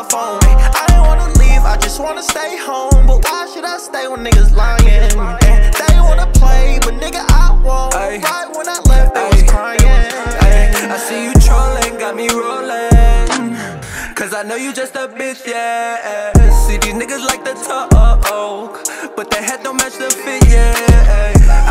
hitting my phone. I didn't wanna leave, I just wanna stay home. But why should I stay when niggas lying? And they wanna play, but nigga, I won't. Ay. Right when I left, they was crying. Ay, I see you trolling, got me rolling. Cause I know you just a bitch, yeah. See these niggas like the talk, but their head don't match the fit, yeah.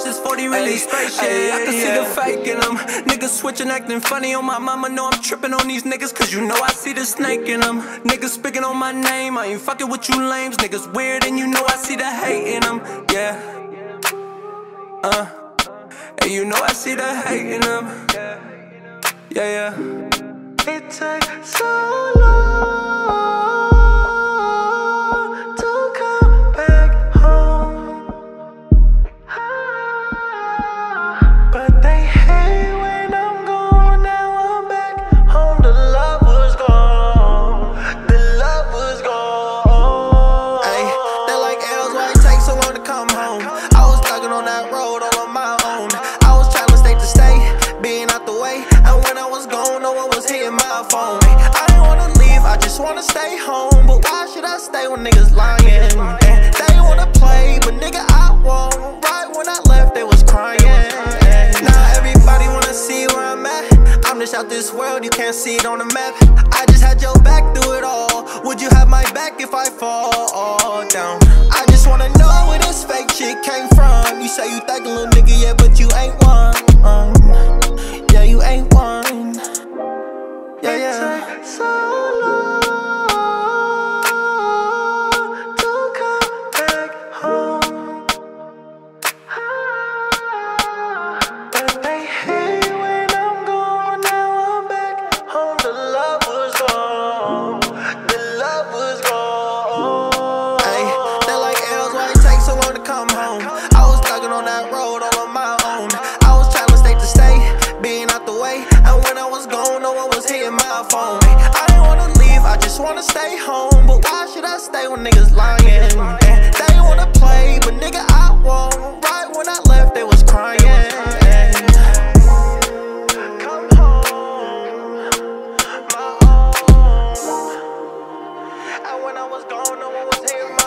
Watch this 40 really straight shit. I can see the fake in them. Niggas switching, acting funny on my mama. Know I'm tripping on these niggas, cause you know I see the snake in them. Niggas speaking on my name. I ain't fucking with you lames. Niggas weird, and you know I see the hate in them, yeah. Uh, and you know I see the hate in them. Yeah, yeah. It takes so long was hitting my phone. I didn't wanna leave, I just wanna stay home. But why should I stay when niggas lying? And they wanna play, but nigga, I won't. Right when I left, they was crying. Now everybody wanna see where I'm at. I'm just out this world, you can't see it on the map. I just had your back through it all. Would you have my back if I fall down? I just wanna know where this fake shit came from. You say you think a little nigga, yeah, but you ain't one. Um, yeah, you ain't one. real niggas lying. And they wanna play, but nigga, I won't. Right when I left, they was crying. Come home, my own. And when I was gone, no one was here.